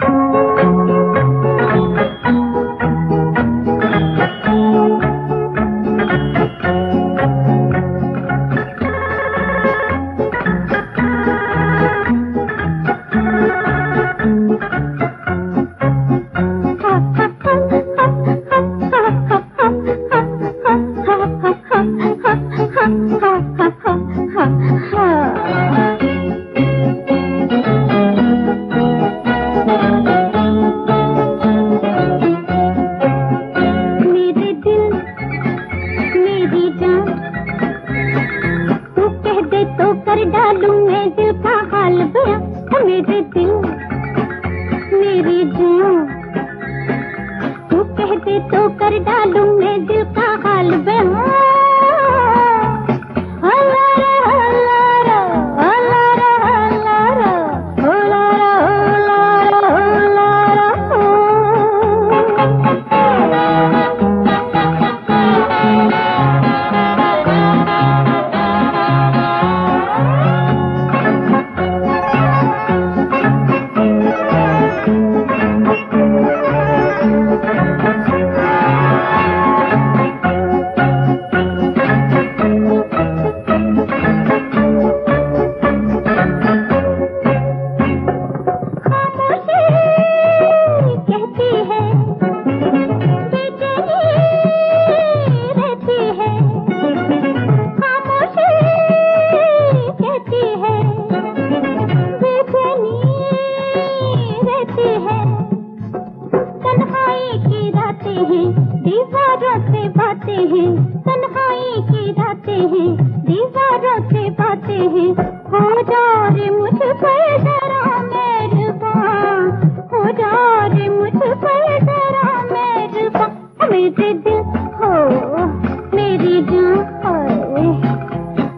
Música दिल का हाल बया तो मेरे दिल मेरी जान तू कहते तो कर डालू। जाते हैं दीवारों से पाते हैं, तन्हाई की रातें हैं, दीवारों से पाते हैं। हो जा रे मुझ पर जरा मेहरबान, हो जा रे मुझ पर जरा मेहरबान। मेरे दिल हो मेरी जान हो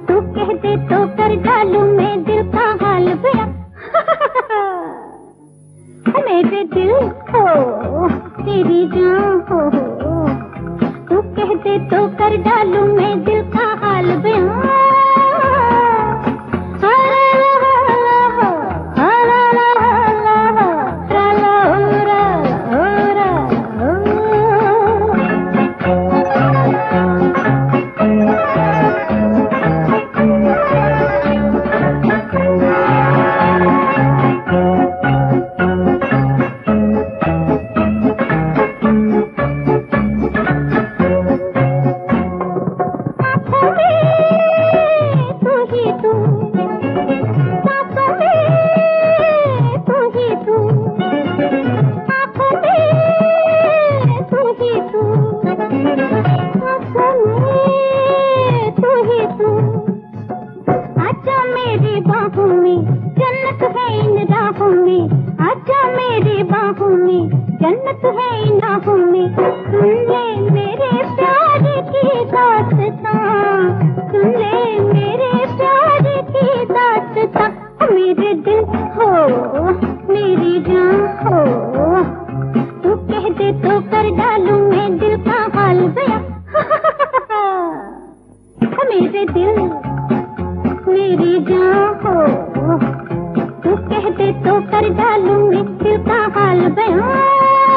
तू कह दे तो कर डालू मैं दिल का हाल बया। मेरे दिल हो तेरी जान हो। तू कहते तो कर डालू मैं दिल का में आजा मेरे बाहों में जन्नत है इनाहों में सुन ले। दे तो कर डालूँगी दिल का हाल बयां